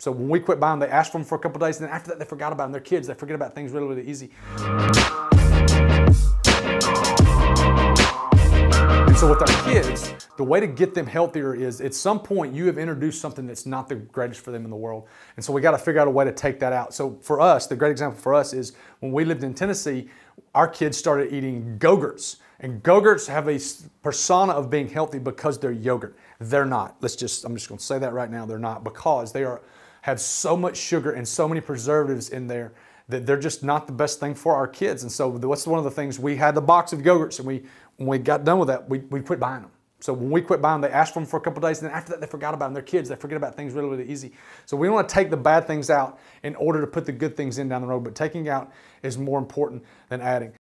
So when we quit buying, them, they asked for them for a couple days, and then after that, they forgot about them. They're kids. They forget about things really, really easy. And so with our kids, the way to get them healthier is at some point you have introduced something that's not the greatest for them in the world. And so we got to figure out a way to take that out. So for us, the great example for us is when we lived in Tennessee, our kids started eating Go-Gurts. And Go-Gurts have a persona of being healthy because they're yogurt. They're not. Let's just, I'm just going to say that right now. They're not because they are have so much sugar and so many preservatives in there that they're just not the best thing for our kids. And so what's one of the things we had the box of Go-Gurts and we when we got done with that, we, we quit buying them. So when we quit buying them, they asked for them for a couple days, and then after that, they forgot about them. They're kids; they forget about things really, really easy. So we want to take the bad things out in order to put the good things in down the road. But taking out is more important than adding.